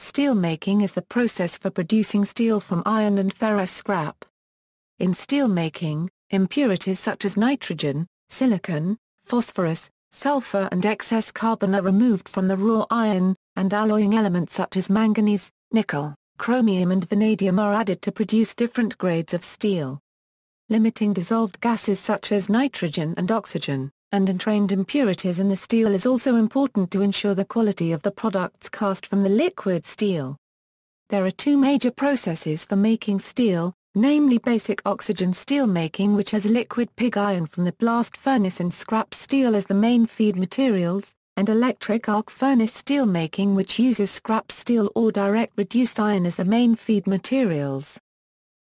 Steelmaking is the process for producing steel from iron and ferrous scrap. In steelmaking, impurities such as nitrogen, silicon, phosphorus, sulfur and excess carbon are removed from the raw iron, and alloying elements such as manganese, nickel, chromium and vanadium are added to produce different grades of steel. Limiting dissolved gases such as nitrogen and oxygen, and entrained impurities in the steel is also important to ensure the quality of the products cast from the liquid steel. There are two major processes for making steel, namely basic oxygen steel making which has liquid pig iron from the blast furnace and scrap steel as the main feed materials, and electric arc furnace steel making which uses scrap steel or direct reduced iron as the main feed materials.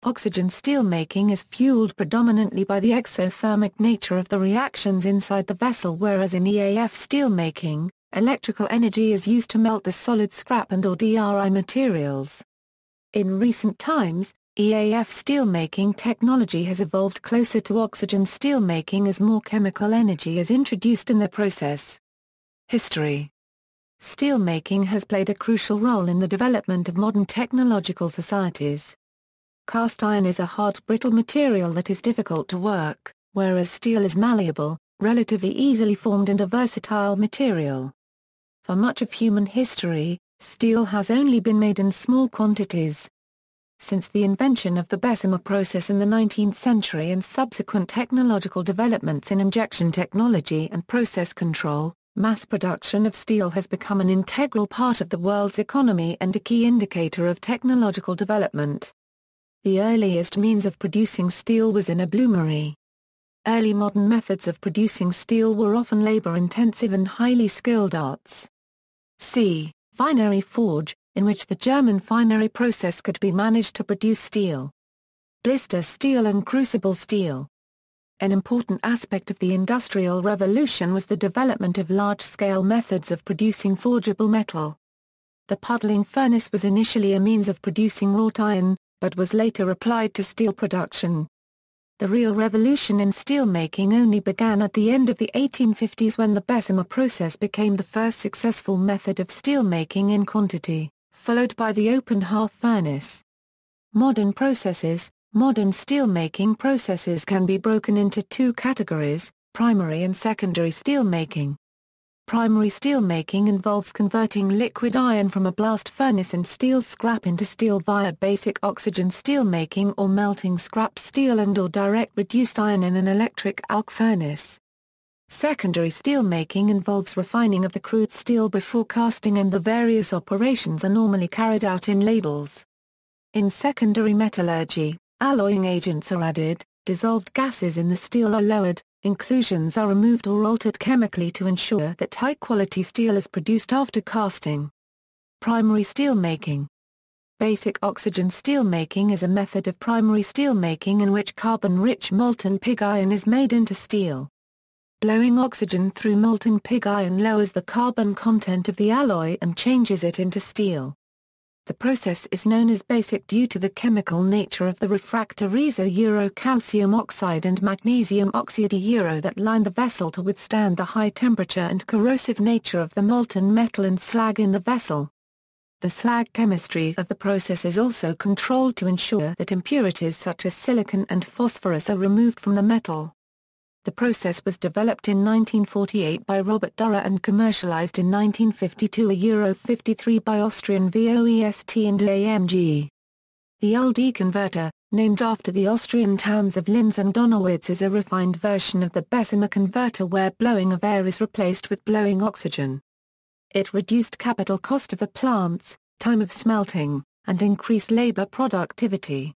Oxygen steelmaking is fueled predominantly by the exothermic nature of the reactions inside the vessel whereas in EAF steelmaking, electrical energy is used to melt the solid scrap and or DRI materials. In recent times, EAF steelmaking technology has evolved closer to oxygen steelmaking as more chemical energy is introduced in the process. History Steelmaking has played a crucial role in the development of modern technological societies. Cast iron is a hard brittle material that is difficult to work, whereas steel is malleable, relatively easily formed and a versatile material. For much of human history, steel has only been made in small quantities. Since the invention of the Bessemer process in the 19th century and subsequent technological developments in injection technology and process control, mass production of steel has become an integral part of the world's economy and a key indicator of technological development. The earliest means of producing steel was in a bloomery. Early modern methods of producing steel were often labor-intensive and highly skilled arts. C. Finery forge, in which the German finery process could be managed to produce steel. Blister steel and crucible steel. An important aspect of the Industrial Revolution was the development of large-scale methods of producing forgeable metal. The puddling furnace was initially a means of producing wrought iron, but was later applied to steel production. The real revolution in steelmaking only began at the end of the 1850s when the Bessemer process became the first successful method of steelmaking in quantity, followed by the open hearth furnace. Modern processes Modern steelmaking processes can be broken into two categories, primary and secondary steelmaking. Primary steelmaking involves converting liquid iron from a blast furnace and steel scrap into steel via basic oxygen steelmaking or melting scrap steel and or direct reduced iron in an electric arc furnace. Secondary steelmaking involves refining of the crude steel before casting and the various operations are normally carried out in ladles. In secondary metallurgy, alloying agents are added, dissolved gases in the steel are lowered, inclusions are removed or altered chemically to ensure that high-quality steel is produced after casting. Primary steelmaking Basic oxygen steelmaking is a method of primary steelmaking in which carbon-rich molten pig iron is made into steel. Blowing oxygen through molten pig iron lowers the carbon content of the alloy and changes it into steel. The process is known as basic due to the chemical nature of the refractories Euro calcium oxide and magnesium oxide Euro that line the vessel to withstand the high temperature and corrosive nature of the molten metal and slag in the vessel. The slag chemistry of the process is also controlled to ensure that impurities such as silicon and phosphorus are removed from the metal. The process was developed in 1948 by Robert Durrer and commercialized in 1952 a Euro 53 by Austrian VOEST and AMG. The LD converter, named after the Austrian towns of Linz and Donawitz is a refined version of the Bessemer converter where blowing of air is replaced with blowing oxygen. It reduced capital cost of the plants, time of smelting, and increased labor productivity.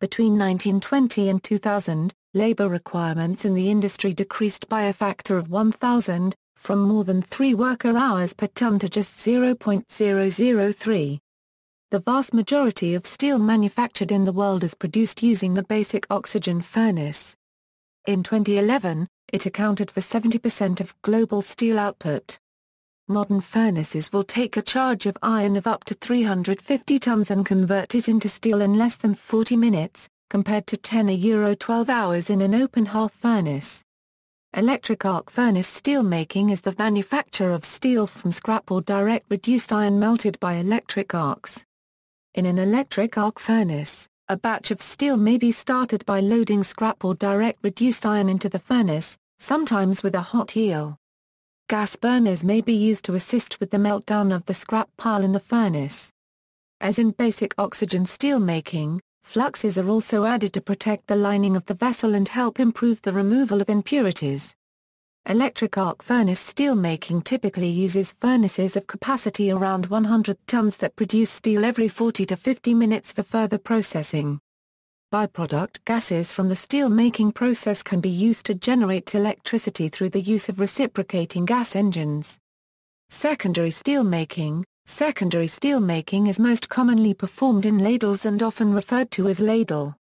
Between 1920 and 2000, labor requirements in the industry decreased by a factor of 1,000, from more than 3 worker hours per ton to just 0.003. The vast majority of steel manufactured in the world is produced using the basic oxygen furnace. In 2011, it accounted for 70% of global steel output. Modern furnaces will take a charge of iron of up to 350 tons and convert it into steel in less than 40 minutes, compared to 10 a euro 12 hours in an open hearth furnace. Electric arc furnace steelmaking is the manufacture of steel from scrap or direct reduced iron melted by electric arcs. In an electric arc furnace, a batch of steel may be started by loading scrap or direct reduced iron into the furnace, sometimes with a hot heel. Gas burners may be used to assist with the meltdown of the scrap pile in the furnace. As in basic oxygen steelmaking, Fluxes are also added to protect the lining of the vessel and help improve the removal of impurities. Electric arc furnace steelmaking typically uses furnaces of capacity around 100 tons that produce steel every 40 to 50 minutes for further processing. Byproduct gases from the steelmaking process can be used to generate electricity through the use of reciprocating gas engines. Secondary steelmaking, Secondary steelmaking is most commonly performed in ladles and often referred to as ladle.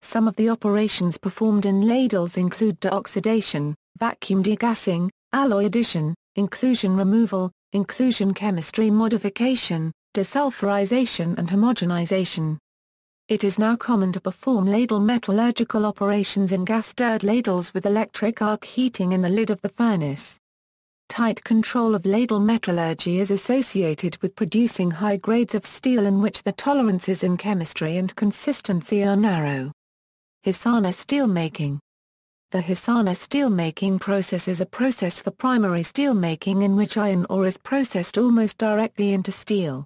Some of the operations performed in ladles include deoxidation, vacuum degassing, alloy addition, inclusion removal, inclusion chemistry modification, desulfurization and homogenization. It is now common to perform ladle metallurgical operations in gas-stirred ladles with electric arc heating in the lid of the furnace. Tight control of ladle metallurgy is associated with producing high grades of steel in which the tolerances in chemistry and consistency are narrow. HIsarna steelmaking The HIsarna steelmaking process is a process for primary steelmaking in which iron ore is processed almost directly into steel.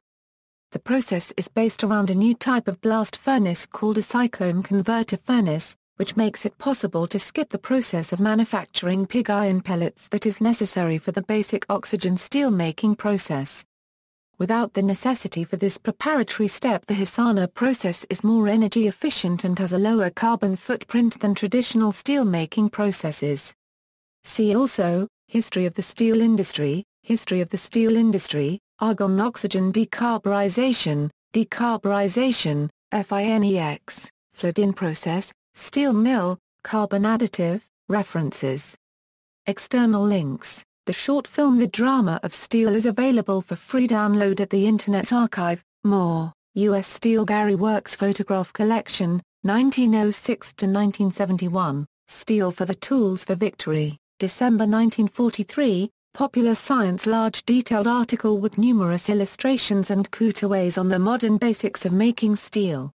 The process is based around a new type of blast furnace called a cyclone converter furnace, which makes it possible to skip the process of manufacturing pig iron pellets that is necessary for the basic oxygen steelmaking process. Without the necessity for this preparatory step the HIsarna process is more energy efficient and has a lower carbon footprint than traditional steelmaking processes. See also, History of the steel industry, History of the steel industry, argon oxygen decarburization, decarburization, FINEX, Flodin process, Steel mill, carbon additive, references. External links The short film The Drama of Steel is available for free download at the Internet Archive. More, U.S. Steel Gary Works Photograph Collection, 1906-1971, Steel for the Tools for Victory, December 1943, Popular Science large detailed article with numerous illustrations and cutaways on the modern basics of making steel.